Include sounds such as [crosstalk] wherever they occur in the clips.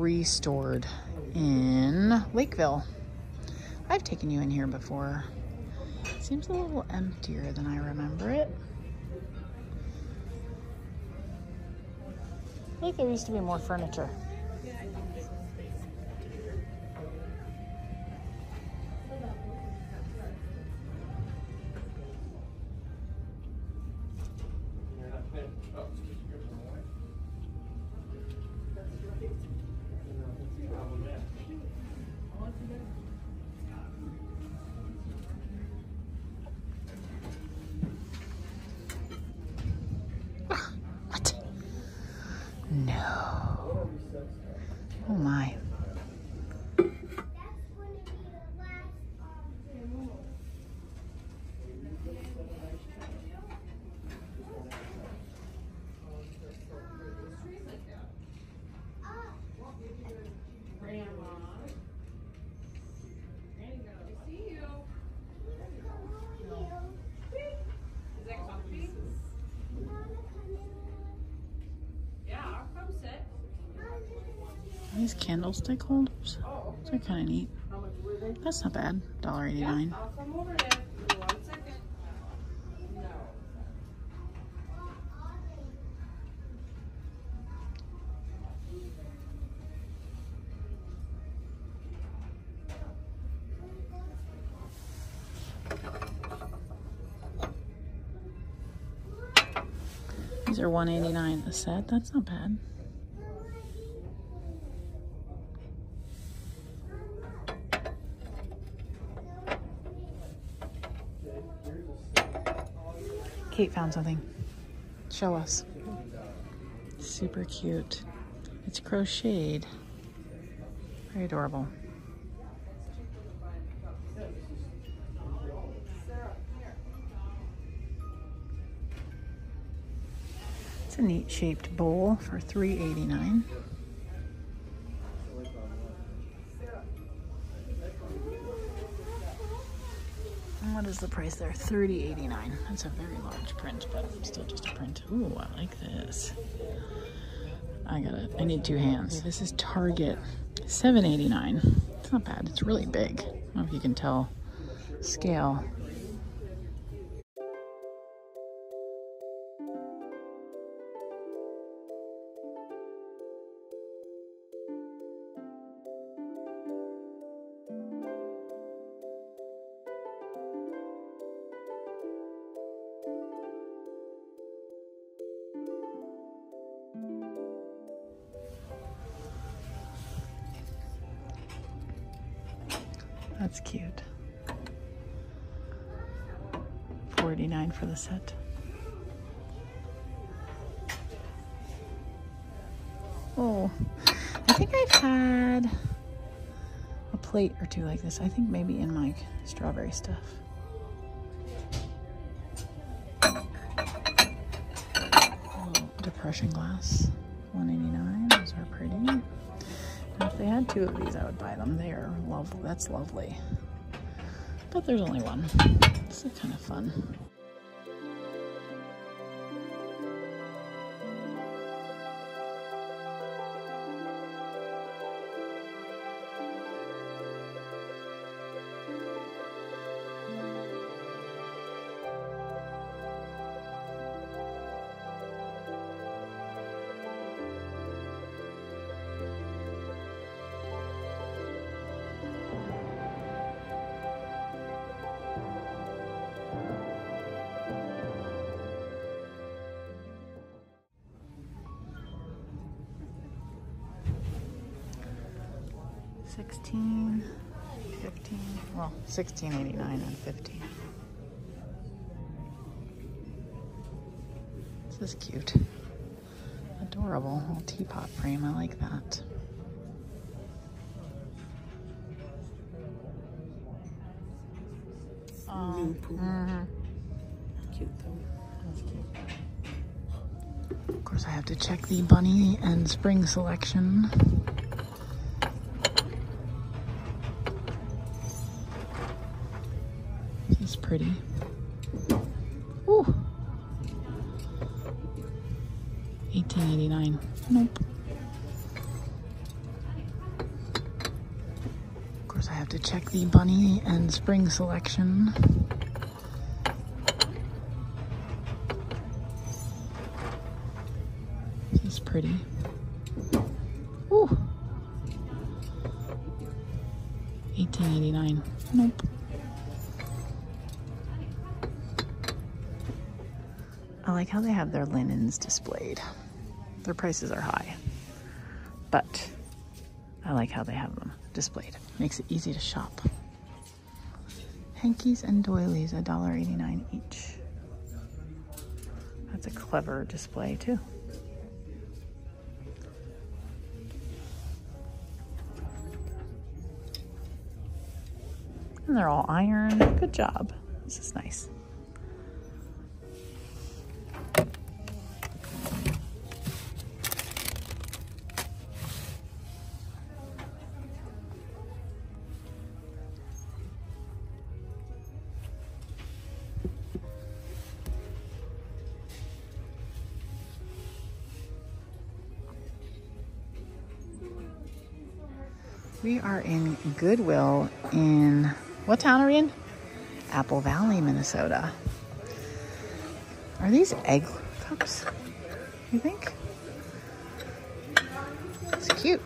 restored in Lakeville. I've taken you in here before. It seems a little emptier than I remember it. I like there used to be more furniture. These candlestick holders. They're kind of neat. That's not bad. $1.89. I'll come over there. Give me one second. No. These are $1.89 a set. That's not bad. Kate found something. Show us. Super cute. It's crocheted. Very adorable. It's a neat shaped bowl for $3.89. And what is the price there? $30.89. That's a very large print, but still just a print. Ooh, I like this. I got it. I need two hands. This is Target. $7.89. It's not bad. It's really big. I don't know if you can tell scale. Plate or two like this. I think maybe in my strawberry stuff. Depression glass, 189. Those are pretty. And if they had two of these, I would buy them. They are lovely. That's lovely. But there's only one. Is kind of fun. Sixteen, fifteen. well, sixteen eighty nine and 15. This is cute. Adorable little teapot frame. I like that. Oh, mhm. Cute though. That's cute. Of course, I have to check the bunny and spring selection. Pretty. Ooh. 1889. Nope. Of course, I have to check the bunny and spring selection. This is pretty. Ooh. 1889. Nope. Like how they have their linens displayed. Their prices are high, but I like how they have them displayed. Makes it easy to shop. Hankies and doilies, $1.89 each. That's a clever display too. And they're all iron. Good job. This is nice. Goodwill in what town are we in? Apple Valley, Minnesota. Are these egg cups? You think? It's cute.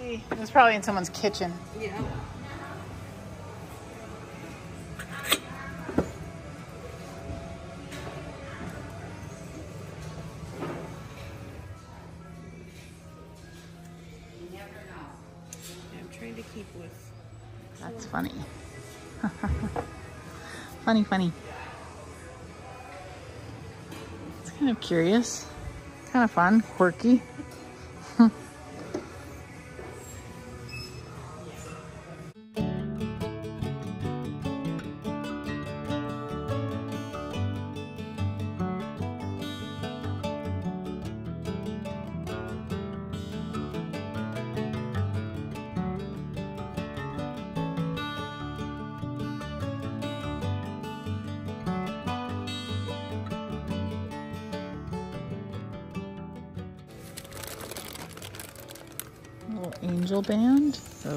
It was probably in someone's kitchen. Yeah. Funny, funny. It's kind of curious. Kind of fun, quirky.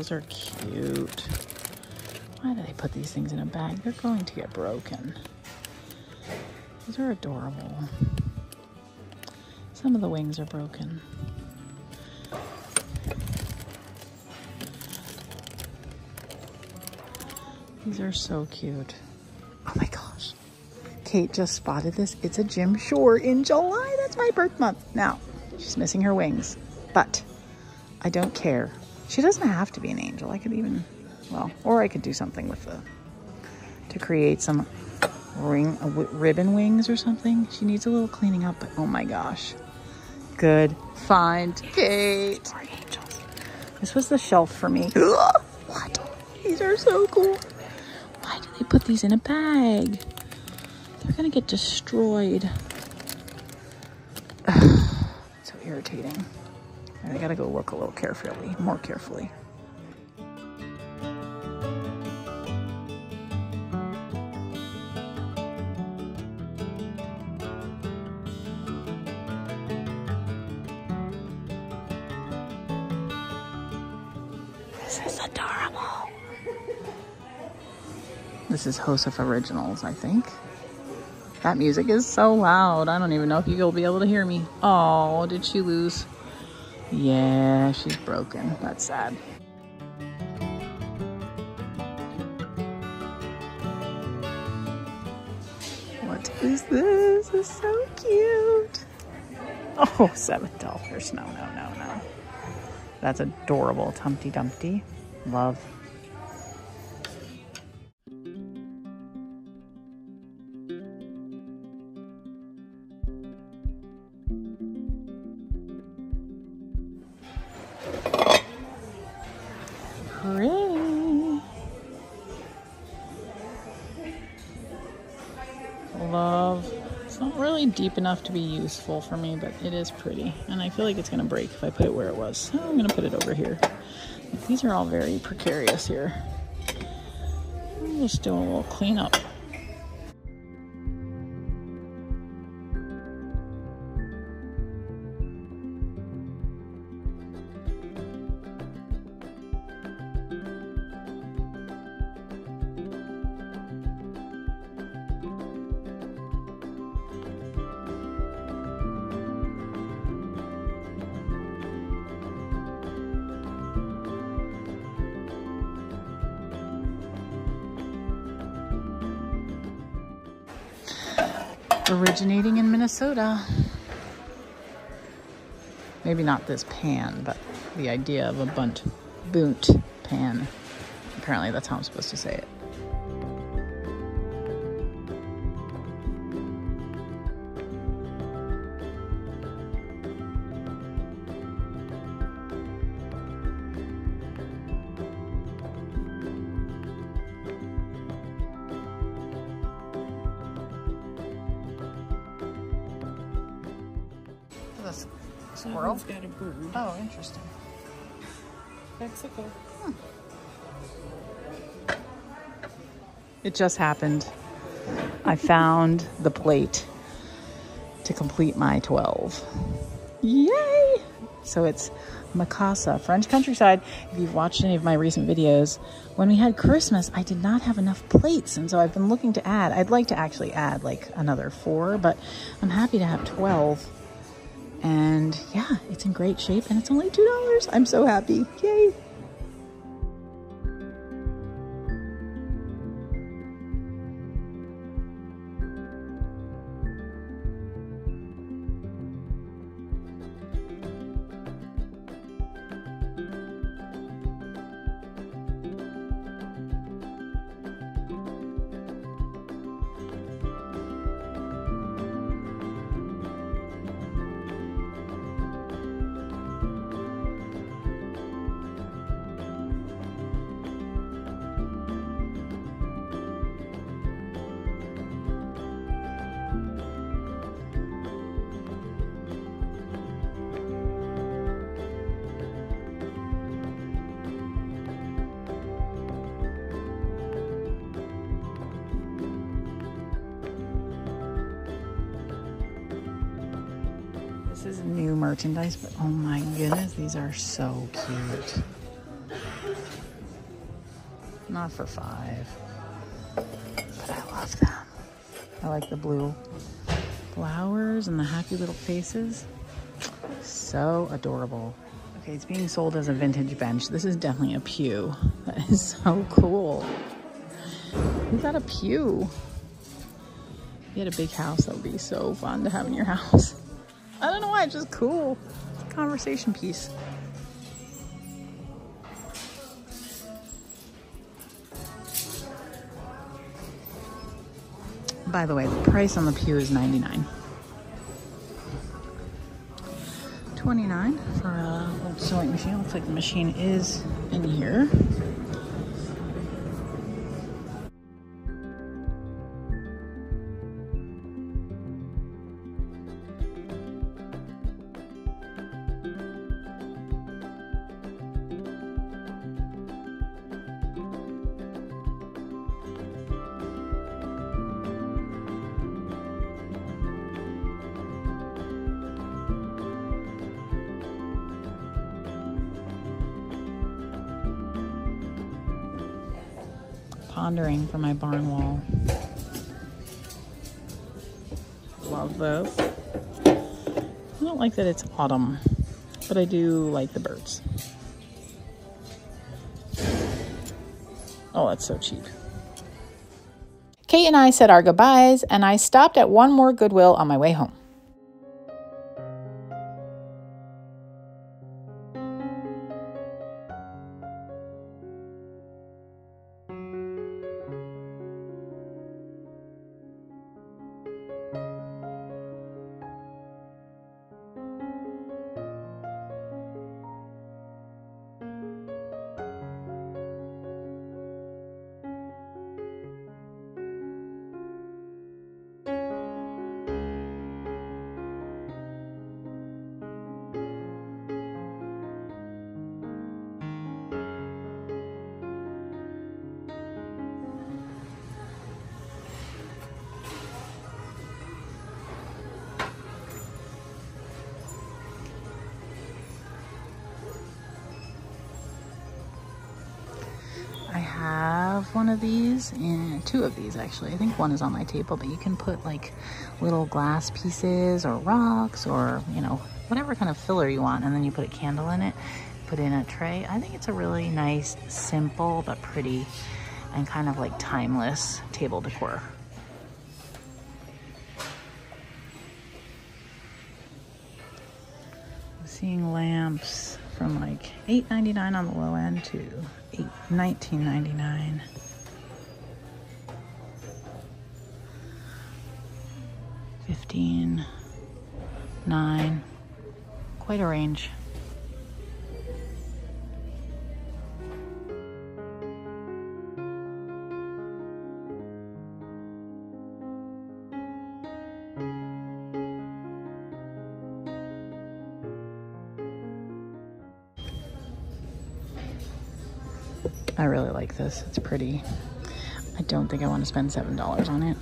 Those are cute. Why do they put these things in a bag? They're going to get broken. These are adorable. Some of the wings are broken. These are so cute. Oh my gosh. Kate just spotted this. It's a Jim Shore in July. That's my birth month. Now, she's missing her wings, but I don't care. She doesn't have to be an angel. I could even, well, or I could do something with the, to create some ring, ribbon wings or something. She needs a little cleaning up, but oh my gosh. Good find, Kate. More angels. This was the shelf for me. what? These are so cool. Why do they put these in a bag? They're gonna get destroyed. [sighs] so irritating. I gotta go look a little carefully, more carefully. This is adorable. This is Josef Originals, I think. That music is so loud. I don't even know if you'll be able to hear me. Oh, did she lose? Yeah, she's broken. That's sad. What is this? It's so cute. Oh, seven dollars. No, no, no, no. That's adorable. Humpty Dumpty. Love. Enough to be useful for me, but it is pretty. And I feel like it's going to break if I put it where it was. So I'm going to put it over here. These are all very precarious here. I'm just doing a little cleanup. Originating in Minnesota. Maybe not this pan, but the idea of a bunt boont pan. Apparently that's how I'm supposed to say it. Just happened. I found the plate to complete my 12. Yay! So it's Mikasa, French countryside. If you've watched any of my recent videos, when we had Christmas, I did not have enough plates. And so I've been looking to add, I'd like to actually add like another four, but I'm happy to have 12. And yeah, it's in great shape and it's only $2. I'm so happy. Yay! New merchandise, but oh my goodness, these are so cute. Not for five, but I love them. I like the blue flowers and the happy little faces. So adorable. Okay, it's being sold as a vintage bench. This is definitely a pew. [laughs] That is so cool. Who got a pew? If you had a big house, that would be so fun to have in your [laughs] house. Why, it's just cool. Conversation piece. By the way, the price on the pew is 99 29 for a sewing machine. Looks like the machine is in here. That it's autumn, but I do like the birds. Oh, that's so cheap. Kate and I said our goodbyes, and I stopped at one more Goodwill on my way home. one of these and two of these actually. I think one is on my table, but you can put like little glass pieces or rocks or, you know, whatever kind of filler you want. And then you put a candle in it, put in a tray. I think it's a really nice, simple, but pretty and kind of like timeless table decor. I'm seeing lamps from like $8.99 on the low end to $19.99 nineteen ninety nine. Fifteen, nine, quite a range. I really like this. It's pretty. I don't think I want to spend $7 on it,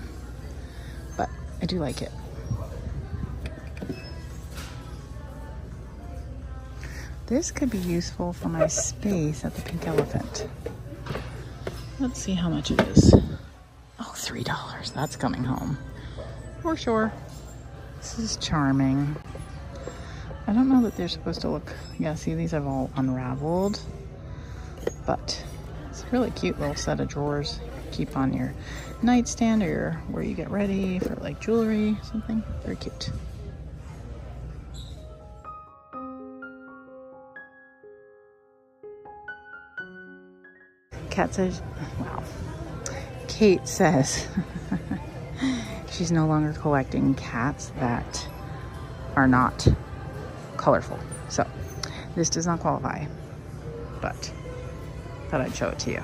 but I do like it. This could be useful for my space at the Pink Elephant. Let's see how much it is. Oh, $3. That's coming home. For sure. This is charming. I don't know that they're supposed to look, yeah, see these have all unraveled, but it's a really cute little set of drawers. Keep on your nightstand or where you get ready for like jewelry, something. Very cute. Kat says, wow. Kate says [laughs] she's no longer collecting cats that are not colorful. So this does not qualify, but thought I'd show it to you.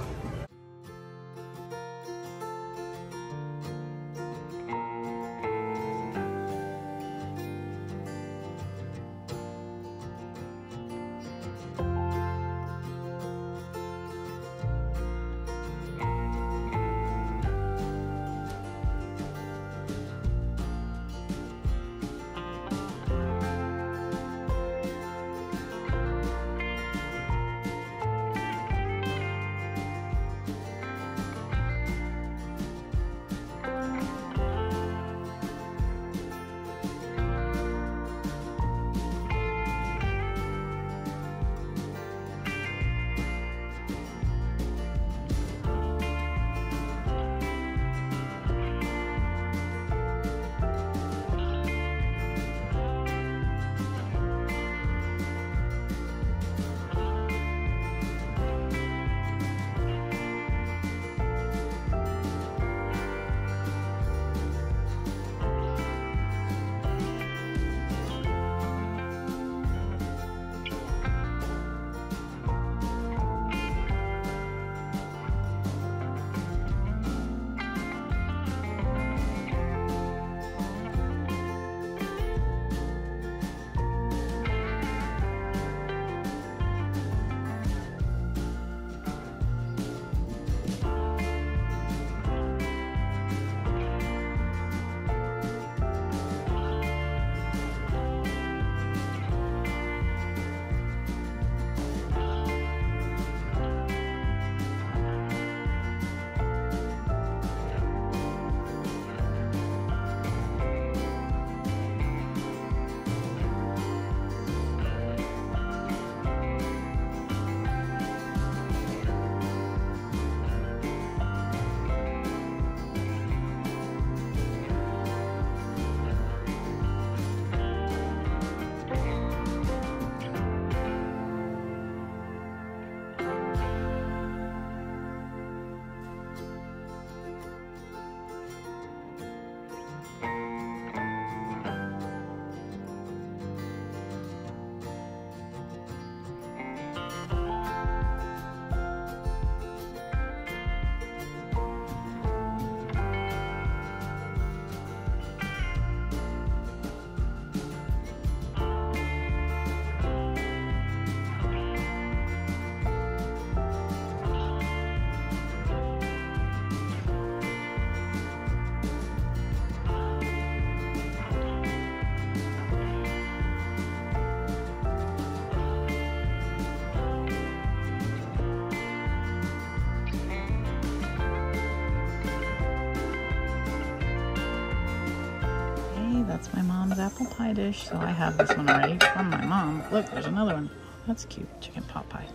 That's my mom's apple pie dish. So I have this one already from my mom. Look, there's another one. That's cute. Chicken pot pie.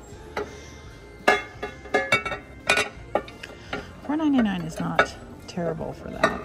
$4.99 is not terrible for that.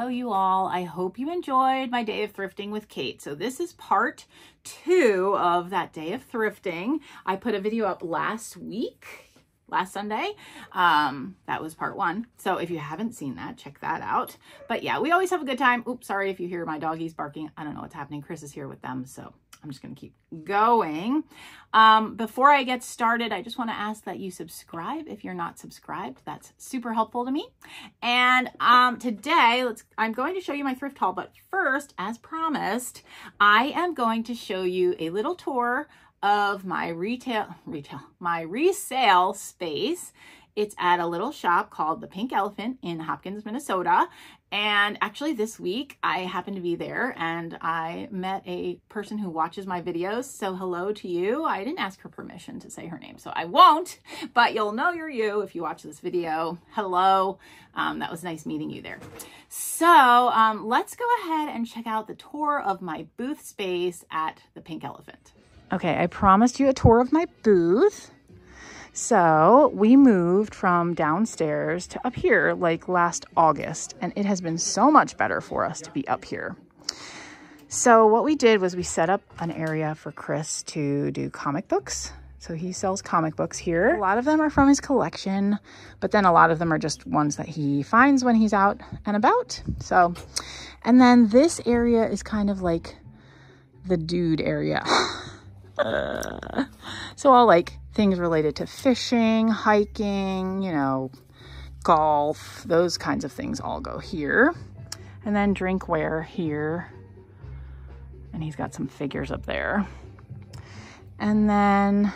Hello, you all. I hope you enjoyed my day of thrifting with Kate. So this is part two of that day of thrifting. I put a video up last week, last Sunday. Um, that was part one. So if you haven't seen that, check that out. But yeah, we always have a good time. Oops, sorry if you hear my doggies barking. I don't know what's happening. Chris is here with them, so I'm just going to keep going. Um, before I get started, I just want to ask that you subscribe if you're not subscribed. That's super helpful to me. And um, today, let's. I'm going to show you my thrift haul, but first, as promised, I am going to show you a little tour of my retail, retail, my resale space. It's at a little shop called the Pink Elephant in Hopkins, Minnesota. And actually this week I happened to be there and I met a person who watches my videos. So hello to you. I didn't ask her permission to say her name, so I won't, but you'll know you're you if you watch this video. Hello. Um, that was nice meeting you there. So um, let's go ahead and check out the tour of my booth space at the Pink Elephant. Okay, I promised you a tour of my booth. So we moved from downstairs to up here like last August, and it has been so much better for us to be up here. So what we did was we set up an area for Chris to do comic books. So he sells comic books here. A lot of them are from his collection, but then a lot of them are just ones that he finds when he's out and about. So, and then this area is kind of like the dude area. [laughs] uh, so all like things related to fishing, hiking, you know, golf, those kinds of things all go here. And then drinkware here. And he's got some figures up there. And then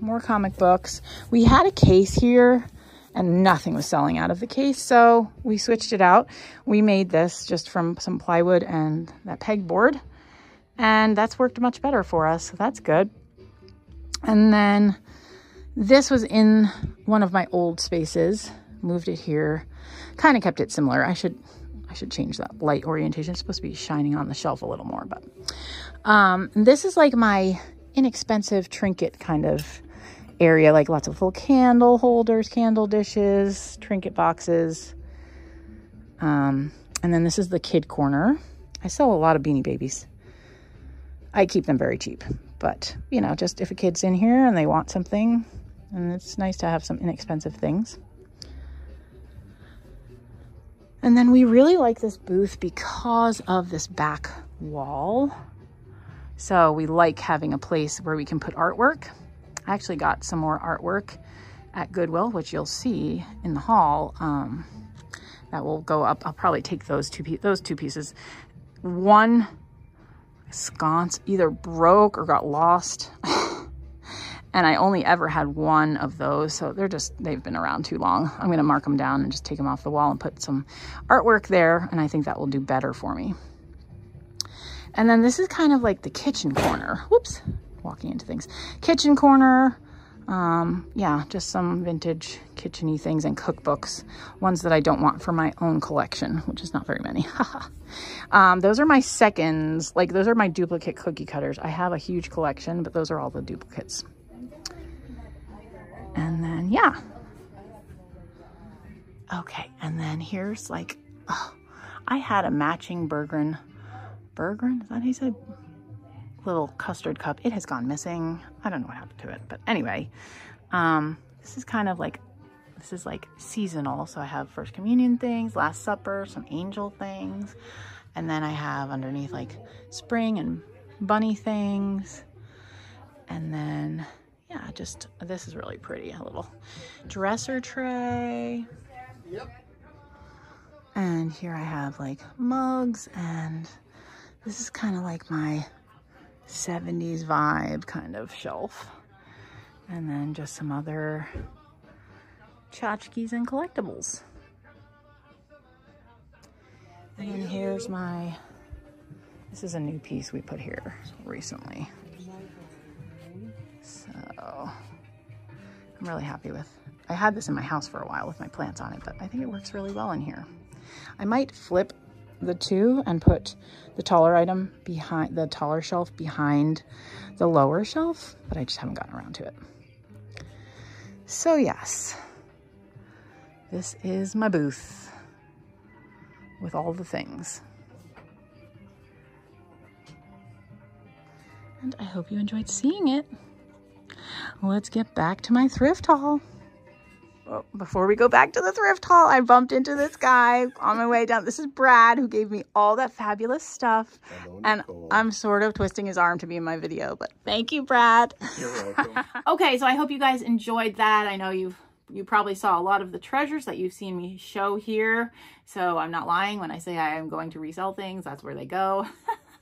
more comic books. We had a case here and nothing was selling out of the case. So we switched it out. We made this just from some plywood and that pegboard. And that's worked much better for us. So that's good. And then this was in one of my old spaces. Moved it here. Kind of kept it similar. I should I should change that light orientation. It's supposed to be shining on the shelf a little more, but um, this is like my inexpensive trinket kind of area, like lots of little candle holders, candle dishes, trinket boxes. Um, and then this is the kid corner. I sell a lot of Beanie Babies. I keep them very cheap, but you know, just if a kid's in here and they want something, and it's nice to have some inexpensive things. And then we really like this booth because of this back wall. So we like having a place where we can put artwork. I actually got some more artwork at Goodwill, which you'll see in the hall. Um, that will go up. I'll probably take those two, those two pieces. One sconce either broke or got lost. [laughs] and I only ever had one of those. So they're just, they've been around too long. I'm going to mark them down and just take them off the wall and put some artwork there. And I think that will do better for me. And then this is kind of like the kitchen corner. Whoops, walking into things. Kitchen corner. Um, yeah, just some vintage kitcheny things and cookbooks. Ones that I don't want for my own collection, which is not very many. [laughs] um, those are my seconds. Like, those are my duplicate cookie cutters. I have a huge collection, but those are all the duplicates. And then, yeah. Okay, and then here's like, oh, I had a matching Bergren, Bergren, is that you say? Little custard cup. It has gone missing. I don't know what happened to it, but anyway, um, this is kind of like, this is like seasonal. So I have First Communion things, Last Supper, some angel things. And then I have underneath like spring and bunny things. And then yeah, just, this is really pretty. A little dresser tray. Yep. And here I have like mugs and this is kind of like my 70s vibe kind of shelf. And then just some other tchotchkes and collectibles. And then here's my, this is a new piece we put here recently. So I'm really happy with, I had this in my house for a while with my plants on it, but I think it works really well in here. I might flip the two and put the taller item behind the taller shelf behind the lower shelf, but I just haven't gotten around to it. So yes, this is my booth. with all the things. And I hope you enjoyed seeing it. Let's get back to my thrift haul. Well, before we go back to the thrift haul, I bumped into this guy on my way down. This is Brad who gave me all that fabulous stuff. Hello, And I'm sort of twisting his arm to be in my video, but thank you, Brad. You're [laughs] welcome. okay, so I hope you guys enjoyed that. I know you've you probably saw a lot of the treasures that you've seen me show here. So I'm not lying when I say I am going to resell things. That's where they go.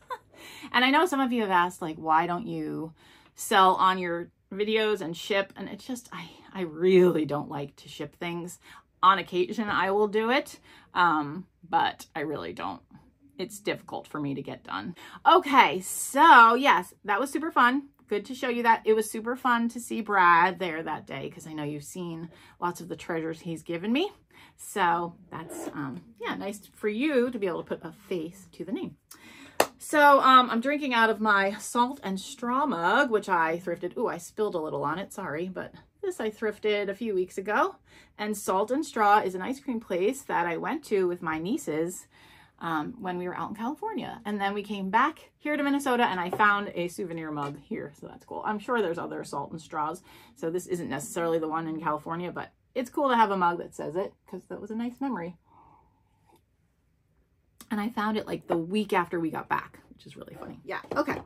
[laughs] and I know some of you have asked like why don't you sell on your videos and ship and it's just I I really don't like to ship things. On occasion I will do it. Um but I really don't it's difficult for me to get done. Okay, so yes, that was super fun. Good to show you that. It was super fun to see Brad there that day because I know you've seen lots of the treasures he's given me. So that's, um, yeah, nice for you to be able to put a face to the name. So um, I'm drinking out of my Salt and Straw mug, which I thrifted. Ooh, I spilled a little on it, sorry, but this I thrifted a few weeks ago. And Salt and Straw is an ice cream place that I went to with my nieces um, when we were out in California. And then we came back here to Minnesota and I found a souvenir mug here. So that's cool. I'm sure there's other Salt and Straws. So this isn't necessarily the one in California, but it's cool to have a mug that says it because that was a nice memory. And I found it like the week after we got back, which is really funny. Yeah, okay.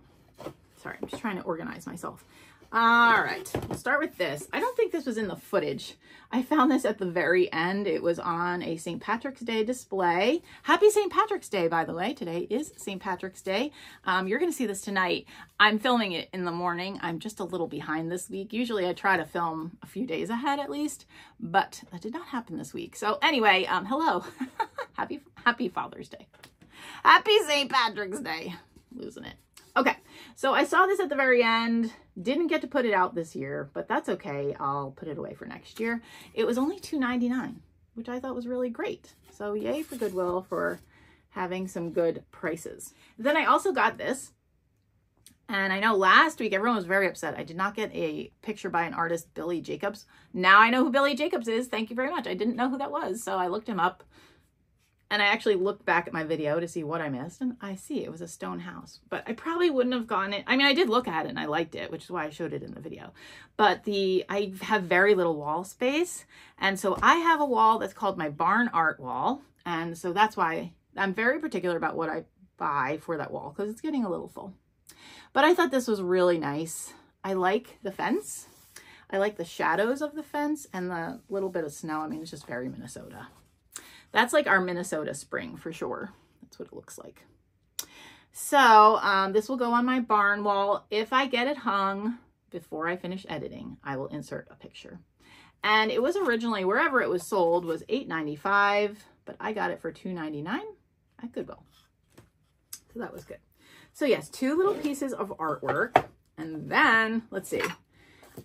Sorry, I'm just trying to organize myself. All right, we'll start with this. I don't think this was in the footage. I found this at the very end. It was on a St. Patrick's Day display. Happy St. Patrick's Day, by the way. Today is St. Patrick's Day. Um, you're going to see this tonight. I'm filming it in the morning. I'm just a little behind this week. Usually I try to film a few days ahead at least, but that did not happen this week. So anyway, um, hello. [laughs] happy, happy Father's Day. Happy St. Patrick's Day. Losing it. Okay, so I saw this at the very end. Didn't get to put it out this year, but that's okay. I'll put it away for next year. It was only $2.99, which I thought was really great. So yay for Goodwill for having some good prices. Then I also got this. And I know last week everyone was very upset. I did not get a picture by an artist, Billy Jacobs. Now I know who Billy Jacobs is. Thank you very much. I didn't know who that was. So I looked him up and I actually looked back at my video to see what I missed, and I see it was a stone house. But I probably wouldn't have gone it. I mean, I did look at it and I liked it, which is why I showed it in the video. But the I have very little wall space, and so I have a wall that's called my barn art wall, and so that's why I'm very particular about what I buy for that wall because it's getting a little full. But I thought this was really nice. I like the fence. I like the shadows of the fence and the little bit of snow. I mean, it's just very Minnesota. That's like our Minnesota spring for sure. That's what it looks like. So um, this will go on my barn wall. If I get it hung before I finish editing, I will insert a picture. And it was originally, wherever it was sold, was $8.95, but I got it for $2.99 at Goodwill. So that was good. So yes, two little pieces of artwork. And then, let's see,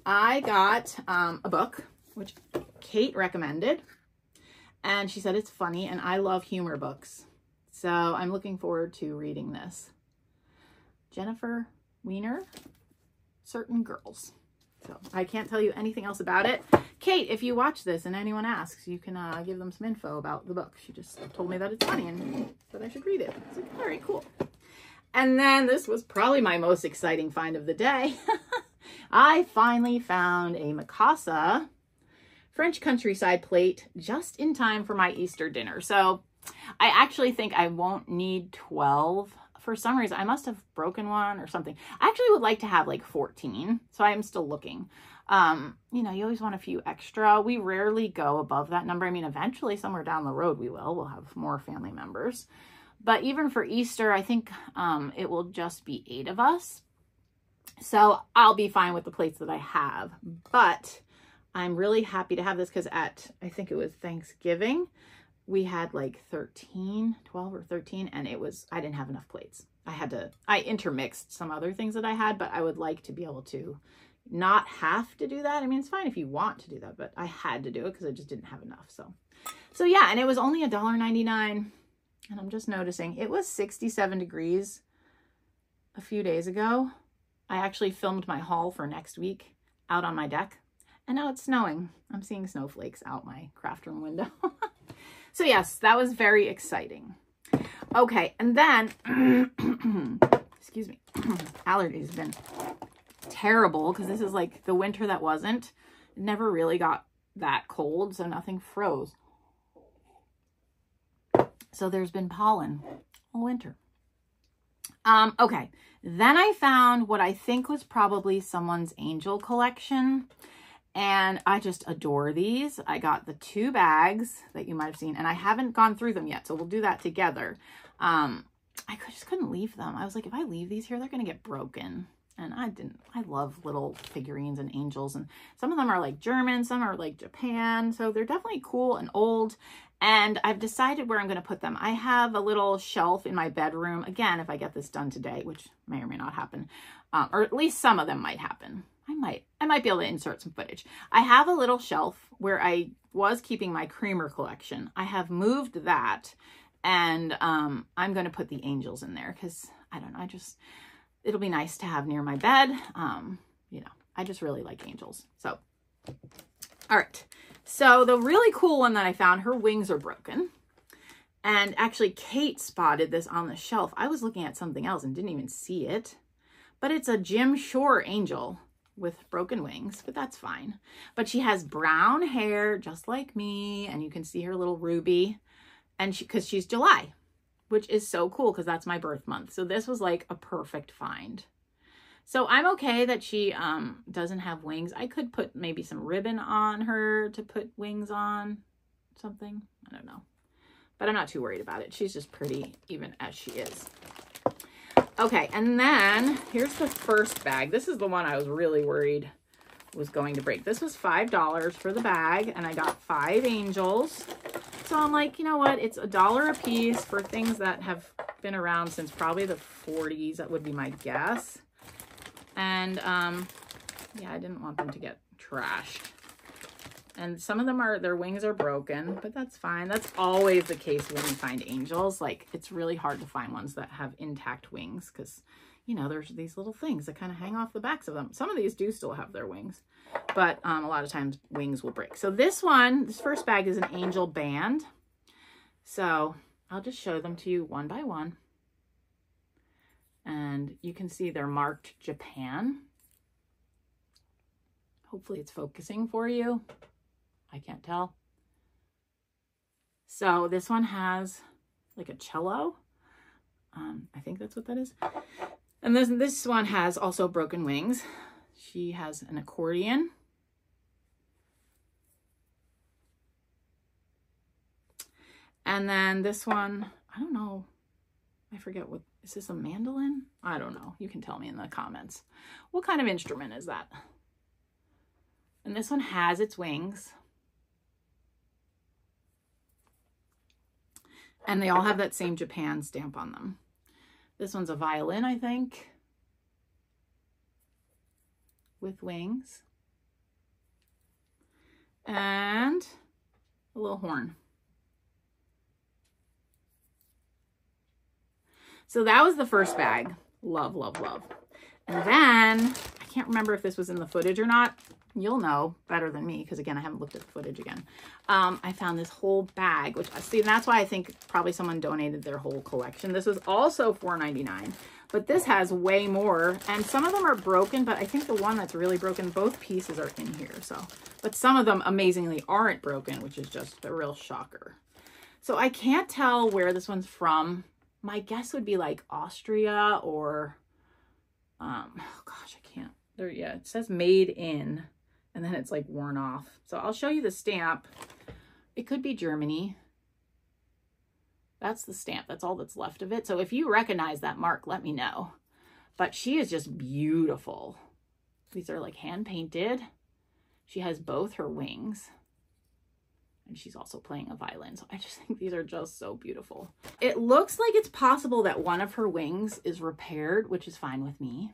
I got um, a book, which Kate recommended. And she said it's funny, and I love humor books. So I'm looking forward to reading this. Jennifer Weiner, Certain Girls. So I can't tell you anything else about it. Kate, if you watch this and anyone asks, you can uh, give them some info about the book. She just told me that it's funny and that I should read it. It's like, very cool. And then this was probably my most exciting find of the day. [laughs] I finally found a Mikasa French countryside plate just in time for my Easter dinner. So I actually think I won't need 12. For some reason, I must have broken one or something. I actually would like to have like 14, so I am still looking. Um, you know, you always want a few extra. We rarely go above that number. I mean, eventually somewhere down the road we will. We'll have more family members. But even for Easter, I think um, it will just be eight of us. So I'll be fine with the plates that I have. But I'm really happy to have this because at, I think it was Thanksgiving, we had like 13, 12 or 13, and it was, I didn't have enough plates. I had to, I intermixed some other things that I had, but I would like to be able to not have to do that. I mean, it's fine if you want to do that, but I had to do it because I just didn't have enough. So, so yeah, and it was only $1.99. And I'm just noticing it was 67 degrees a few days ago. I actually filmed my haul for next week out on my deck and now it's snowing. I'm seeing snowflakes out my craft room window. [laughs] So yes, that was very exciting. Okay, and then, [clears throat] excuse me, [clears throat] allergies have been terrible because this is like the winter that wasn't. It never really got that cold, so nothing froze. So there's been pollen all winter. Um, okay, then I found what I think was probably someone's angel collection. And I just adore these. I got the two bags that you might have seen, and I haven't gone through them yet, so we'll do that together. Um, I just couldn't leave them. I was like, if I leave these here, they're going to get broken. And I didn't, I love little figurines and angels. And some of them are like German, some are like Japan. So they're definitely cool and old. And I've decided where I'm going to put them. I have a little shelf in my bedroom. Again, if I get this done today, which may or may not happen, um, or at least some of them might happen. I might, I might be able to insert some footage. I have a little shelf where I was keeping my creamer collection. I have moved that and um, I'm going to put the angels in there because I don't know. I just, it'll be nice to have near my bed. Um, you know, I just really like angels. So, all right. So the really cool one that I found, her wings are broken. And actually Kate spotted this on the shelf. I was looking at something else and didn't even see it. But it's a Jim Shore angel with broken wings, but that's fine. But she has brown hair just like me. And you can see her little ruby. And she, cause she's July, which is so cool because that's my birth month. So this was like a perfect find. So I'm okay that she um, doesn't have wings. I could put maybe some ribbon on her to put wings on something. I don't know. But I'm not too worried about it. She's just pretty even as she is. Okay, and then here's the first bag. This is the one I was really worried was going to break. This was $5 for the bag, and I got five angels. So I'm like, you know what? It's a dollar a piece for things that have been around since probably the 40s. That would be my guess. And um, yeah, I didn't want them to get trashed. And some of them are, their wings are broken, but that's fine. That's always the case when you find angels. Like, it's really hard to find ones that have intact wings because, you know, there's these little things that kind of hang off the backs of them. Some of these do still have their wings but um, a lot of times wings will break. So this one, this first bag is an angel band. So I'll just show them to you one by one. And you can see they're marked Japan. Hopefully it's focusing for you. I can't tell. So this one has like a cello. Um, I think that's what that is. And this, this one has also broken wings. She has an accordion. And then this one, I don't know. I forget what, is this a mandolin? I don't know. You can tell me in the comments. What kind of instrument is that? And this one has its wings. And they all have that same Japan stamp on them. This one's a violin, I think with wings and a little horn. So that was the first bag. Love, love, love. And then, I can't remember if this was in the footage or not. You'll know better than me because, again, I haven't looked at the footage again. Um, I found this whole bag, which I see, and that's why I think probably someone donated their whole collection. This was also $4.99. But this has way more, and some of them are broken, but I think the one that's really broken, both pieces are in here. So, But some of them amazingly aren't broken, which is just a real shocker. So I can't tell where this one's from. My guess would be like Austria or, um, oh gosh, I can't. There, yeah, it says made in, and then it's like worn off. So I'll show you the stamp. It could be Germany. That's the stamp. That's all that's left of it. So if you recognize that mark, let me know. But she is just beautiful. These are like hand painted. She has both her wings. And she's also playing a violin. So I just [laughs] think these are just so beautiful. It looks like it's possible that one of her wings is repaired, which is fine with me.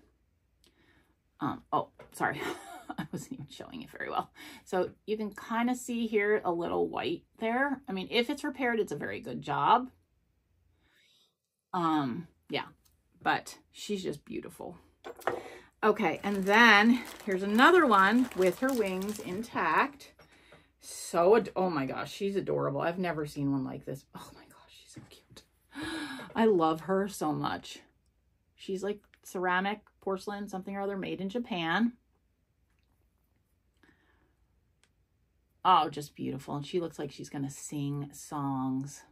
Um, oh, sorry. [laughs] [laughs] Wasn't even showing it very well. So you can kind of see here a little white there. I mean, if it's repaired, it's a very good job. Um, yeah, but she's just beautiful. Okay, and then here's another one with her wings intact. So, oh my gosh, she's adorable. I've never seen one like this. Oh my gosh, she's so cute. [gasps] I love her so much. She's like ceramic, porcelain, something or other made in Japan. Oh, just beautiful. And she looks like she's going to sing songs.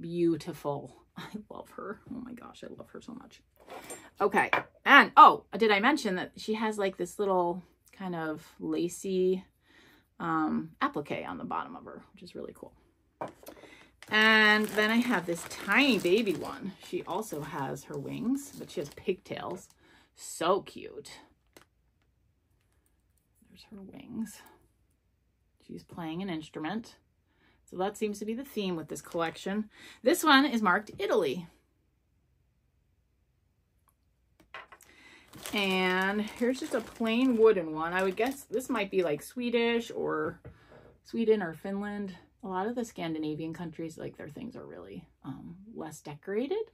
Beautiful. [laughs] I love her. Oh my gosh, I love her so much. Okay. And, oh, did I mention that she has like this little kind of lacy um, applique on the bottom of her, which is really cool. And then I have this tiny baby one. She also has her wings, but she has pigtails. So cute. There's her wings. She's playing an instrument. So that seems to be the theme with this collection. This one is marked Italy. And here's just a plain wooden one. I would guess this might be like Swedish or Sweden or Finland. A lot of the Scandinavian countries, like their things are really um, less decorated.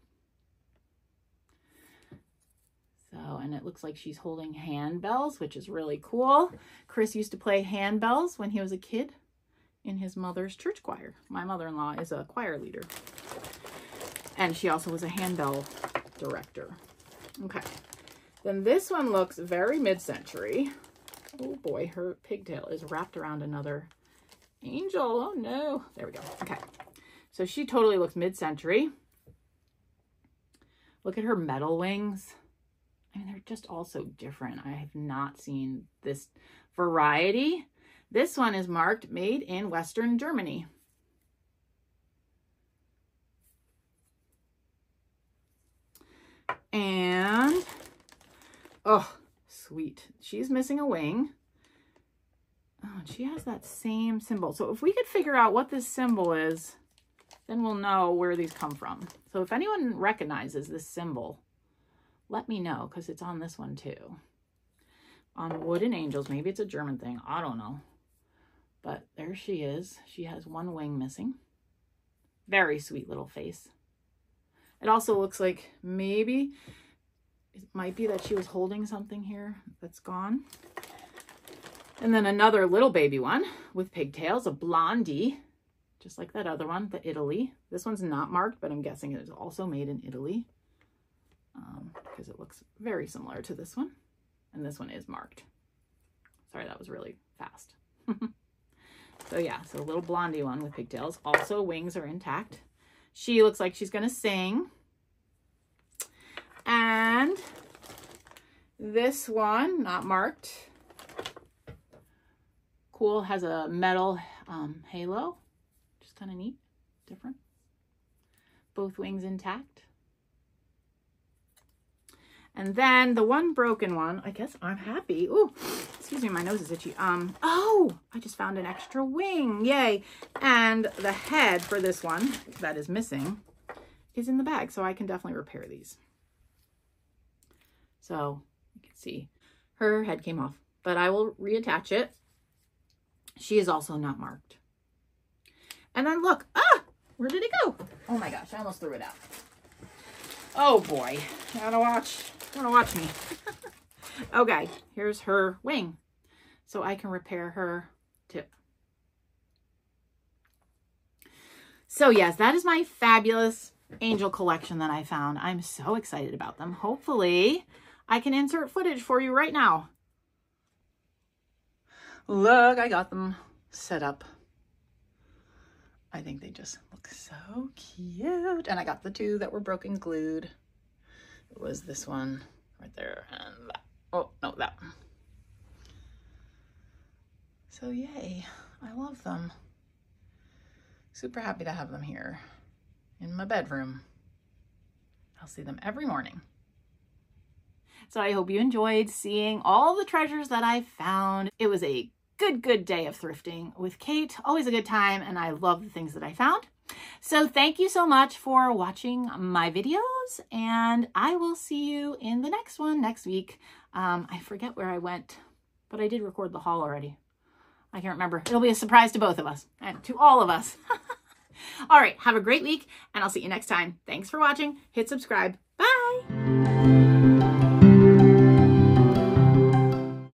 So, and it looks like she's holding handbells, which is really cool. Chris used to play handbells when he was a kid in his mother's church choir. My mother-in-law is a choir leader. And she also was a handbell director. Okay. Then this one looks very mid-century. Oh boy, her pigtail is wrapped around another angel. Oh no. There we go. Okay. So she totally looks mid-century. Look at her metal wings. I mean, they're just all so different. I have not seen this variety. This one is marked made in Western Germany. And, oh, sweet. She's missing a wing. Oh, she has that same symbol. So if we could figure out what this symbol is, then we'll know where these come from. So if anyone recognizes this symbol, let me know because it's on this one too. On Wooden Angels. Maybe it's a German thing. I don't know. But there she is. She has one wing missing. Very sweet little face. It also looks like maybe it might be that she was holding something here that's gone. And then another little baby one with pigtails, a blondie, just like that other one, the Italy. This one's not marked, but I'm guessing it is also made in Italy um, because it looks very similar to this one. And this one is marked. Sorry, that was really fast. [laughs] so yeah, so a little blondie one with pigtails. Also, wings are intact. She looks like she's going to sing. And this one, not marked. Cool, has a metal um, halo. Just kind of neat, different. Both wings intact. And then the one broken one, I guess I'm happy. Ooh, excuse me, my nose is itchy. Um, oh, I just found an extra wing. Yay. And the head for this one that is missing is in the bag. So I can definitely repair these. So you can see her head came off, but I will reattach it. She is also not marked. And then look, ah, where did it go? Oh my gosh, I almost threw it out. Oh boy, gotta watch, gotta watch me. [laughs] okay, here's her wing. So I can repair her tip. So yes, that is my fabulous angel collection that I found. I'm so excited about them. Hopefully I can insert footage for you right now. Look, I got them set up. I think they just look so cute. And I got the two that were broken glued. It was this one right there and that. Oh, no, that one. So yay, I love them. Super happy to have them here in my bedroom. I'll see them every morning. So I hope you enjoyed seeing all the treasures that I found. It was a good, good day of thrifting with Kate. Always a good time, and I love the things that I found. So thank you so much for watching my videos, and I will see you in the next one next week. Um, I forget where I went, but I did record the haul already. I can't remember. It'll be a surprise to both of us, and to all of us. [laughs] all right, have a great week, and I'll see you next time. Thanks for watching. Hit subscribe. Bye!